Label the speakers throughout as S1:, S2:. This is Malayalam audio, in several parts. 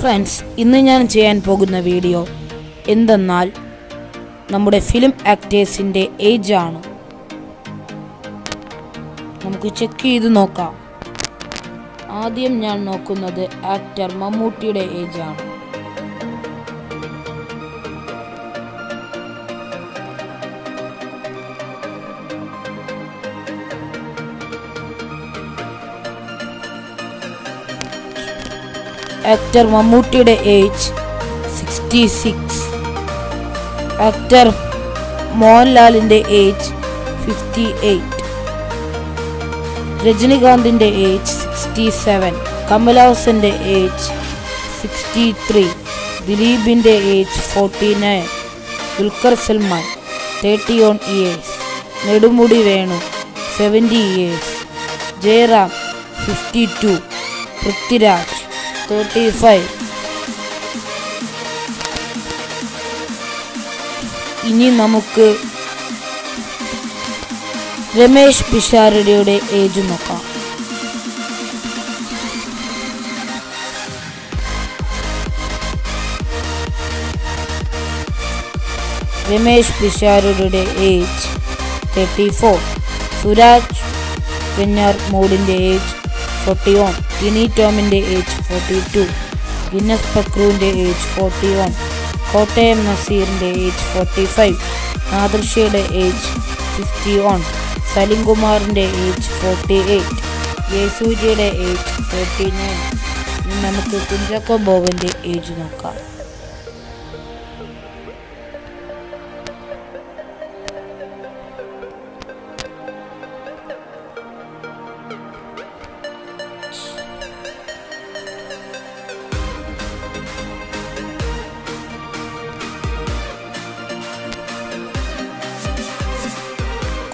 S1: ഫ്രണ്ട്സ് ഇന്ന് ഞാൻ ചെയ്യാൻ പോകുന്ന വീഡിയോ എന്തെന്നാൽ നമ്മുടെ ഫിലിം ആക്ടേഴ്സിന്റെ ഏജ് ആണ്. നമുക്ക് ചെക്ക് ചെയ്ത് നോക്കാം. ആദ്യം ഞാൻ നോക്കുന്നത് ആക്ടർ മമ്മൂട്ടിയുടെ ഏജ് ആണ്. ആക്ടർ മമ്മൂട്ടിയുടെ ഏജ് സിക്സ്റ്റി സിക്സ്. ആക്ടർ മോഹൻലാലിന്റെ ഏജ് ഫിഫ്റ്റി എയ്റ്റ്. രജനികാന്തിന്റെ ഏജ് സിക്സ്റ്റി സെവൻ. കമലഹാസന്റെ ഏജ് സിക്സ്റ്റി ത്രീ. ദിലീപിന്റെ age forty nine. Dulquer Salmaan thirty one years. Nedumudi Venu seventy years. Jayaram fifty two. Prithviraj thirty five ഇനി നമുക്ക് രമേശ് പിഷാരടിയുടെ ഏജ് നോക്കാം. രമേശ് പിഷാരടിയുടെ ഏജ് തേർട്ടി ഫോർ സുരാജ് വെഞ്ഞാർ മോഡിന്റെ ഏജ് ഫോർട്ടി വൺ ഗിനി ടോമിന്റെ ഏജ് ഫോർട്ടി ടു ഗിന്നസ് പക്രുവിന്റെ ഏജ് ഫോർട്ടി വൺ കോട്ടയം നസീറിന്റെ ഏജ് ഫോർട്ടി ഫൈവ് നാദൃഷയുടെ ഏജ് ഫിഫ്റ്റി വൺ സലിംകുമാറിന്റെ ഏജ് ഫോർട്ടി എയ്റ്റ് ജയസൂര്യയുടെ ഏജ് തേർട്ടി നയൻ നമുക്ക് കുഞ്ചാക്കോ ബോബന്റെ ഏജ് നോക്കാം.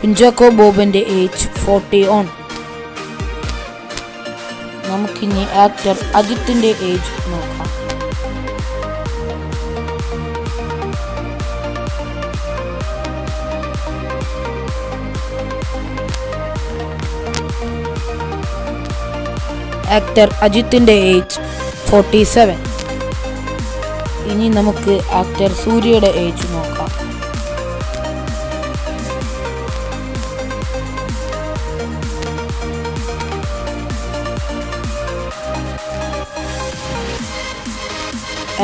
S1: കുഞ്ചാക്കോ ബോബന്റെ ഏജ് ഫോർട്ടി ഓൺ നമുക്കിനി ആക്ടർ അജിത്തിന്റെ ഏജ് നോക്കാം. ആക്ടർ അജിത്തിന്റെ ഏജ് ഫോർട്ടി സെവൻ ഇനി നമുക്ക് ആക്ടർ സൂര്യയുടെ ഏജ് നോക്കാം.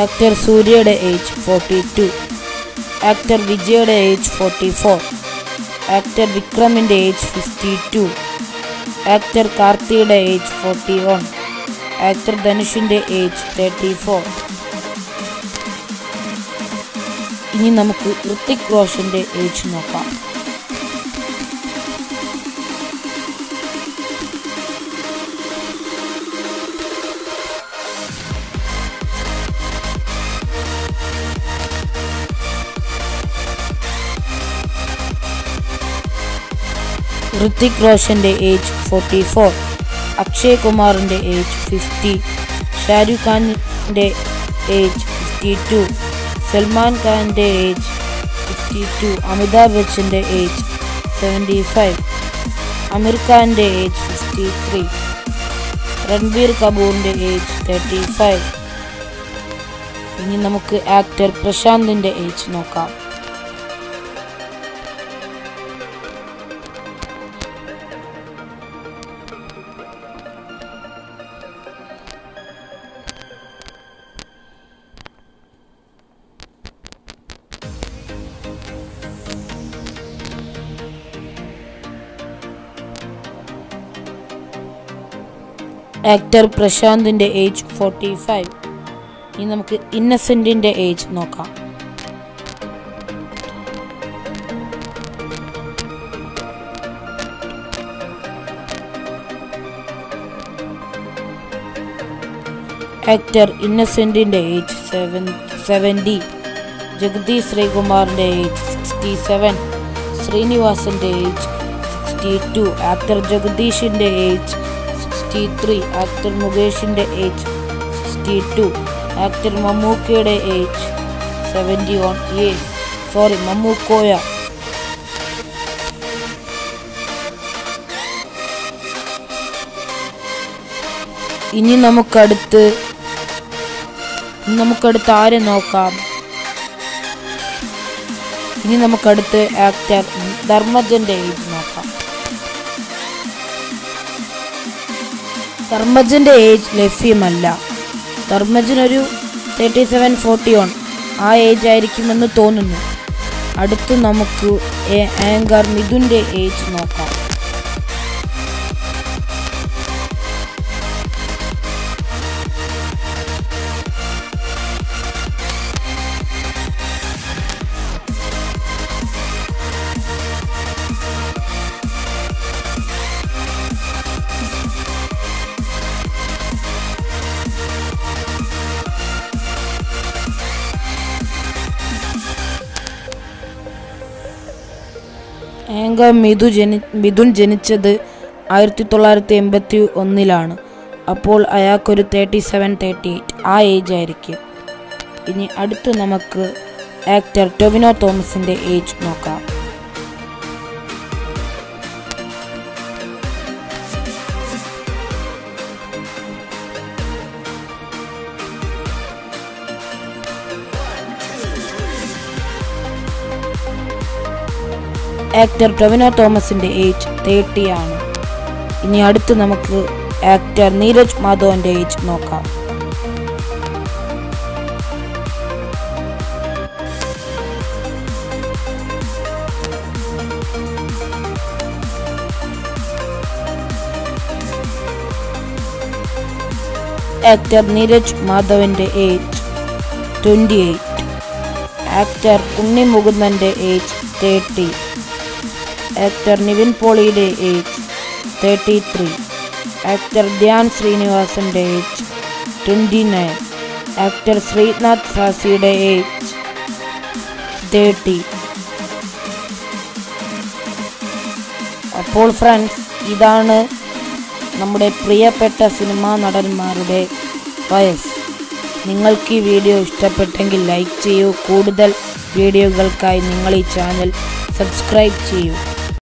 S1: ആക്ടർ സൂര്യയുടെ ഏജ് ഫോർട്ടി ടു ആക്ടർ വിജയുടെ ഏജ് ഫോർട്ടി ഫോർ ആക്ടർ വിക്രമിന്റെ ഏജ് ഫിഫ്റ്റി ടു ആക്ടർ കാർത്തിയുടെ ഏജ് ഫോർട്ടി വൺ ആക്ടർ ധനുഷിന്റെ ഏജ് തേർട്ടി ഫോർ ഇനി നമുക്ക് ഋത്തിക് റോഷന്റെ ഏജ് നോക്കാം. ഋത്തിക് റോഷന്റെ ഏജ് ഫോർട്ടി ഫോർ അക്ഷയ് കുമാറിന്റെ ഏജ് ഫിഫ്റ്റി ഷാരൂഖ് ഖാനിന്റെ ഏജ് ഫിഫ്റ്റി ടു സൽമാൻ ഖാന്റെ ഏജ് ഫിഫ്റ്റി ടു അമിതാഭ് ബച്ചന്റെ ഏജ് സെവന്റി ഫൈവ് അമീർ ഖാന്റെ ഏജ് ഫിഫ്റ്റി ത്രീ രൺബീർ കപൂറിന്റെ ഏജ് തേർട്ടി ഫൈവ്. ഇനി നമുക്ക് ആക്ടർ പ്രശാന്തിന്റെ ഏജ് നോക്കാം. ആക്ടർ പ്രശാന്തിന്റെ ഏജ് ഫോർട്ടി ഫൈവ് ഇനി നമുക്ക് ഇന്നസെന്റിന്റെ ഏജ് നോക്കാം. ആക്ടർ ഇന്നസെന്റിന്റെ ഏജ് സെവൻ സെവന്റി ജഗതി ശ്രീകുമാറിന്റെ ഏജ് സിക്സ്റ്റി സെവൻ ശ്രീനിവാസന്റെ ഏജ് സിക്സ്റ്റി ടു ആക്ടർ ജഗദീഷിന്റെ ഏജ് സിക്സ്റ്റി ത്രീ ആക്ടർ മുകേഷിന്റെ ഏജ്. സിക്സ്റ്റി ടു ആക്ടർ മമ്മൂക്കയുടെ age. Seventy one years. Sorry Mamukkoya. ഇനി നമുക്കടുത്ത് നമുക്കടുത്ത് ആരെ നോക്കാം? ഇനി നമുക്കടുത്ത് ആക്ടർ ധർമ്മജന്റെ ഏജ് നോക്കാം. ധർമ്മജന്റെ ഏജ് ലഭ്യമല്ല. ധർമ്മജിനൊരു തേർട്ടി സെവൻ ഫോർട്ടി വൺ ആ ഏജ് ആയിരിക്കുമെന്ന് തോന്നുന്നു. അടുത്ത് നമുക്ക് ആങ്കർ മിഥുന്റെ ഏജ് നോക്കാം. ആങ്കർ മിഥു ജനി മിഥുൻ ജനിച്ചത് ആയിരത്തി തൊള്ളായിരത്തി എൺപത്തി ഒന്നിലാണ് അപ്പോൾ അയാൾക്കൊരു തേർട്ടി സെവൻ തേർട്ടി എയ്റ്റ് ആ ഏജ് ആയിരിക്കും. ഇനി അടുത്ത് നമുക്ക് ആക്ടർ ടൊവിനോ തോമസിന്റെ ഏജ് നോക്കാം. ആക്ടർ ടൊവിനോ തോമസിന്റെ ഏജ് തേർട്ടി ആണ്. ഇനി അടുത്ത് നമുക്ക് ആക്ടർ നീരജ് മാധവന്റെ ഏജ് നോക്കാം. ആക്ടർ നീരജ് മാധവന്റെ age twenty eight actor Unni മുകുന്ദന്റെ age thirty actor Nivin പോളിയുടെ age thirty three. Actor Dhyan ശ്രീനിവാസന്റെ age twenty nine. Actor Sreenath ഫാസിയുടെ age thirty. അപ്പോൾ ഫ്രണ്ട്സ് ഇതാണ് നമ്മുടെ പ്രിയപ്പെട്ട സിനിമാ നടന്മാരുടെ വയസ്സ്. നിങ്ങൾക്ക് ഈ വീഡിയോ ഇഷ്ടപ്പെട്ടെങ്കിൽ ലൈക്ക് ചെയ്യൂ. കൂടുതൽ വീഡിയോകൾക്കായി നിങ്ങൾ ഈ ചാനൽ സബ്സ്ക്രൈബ് ചെയ്യൂ.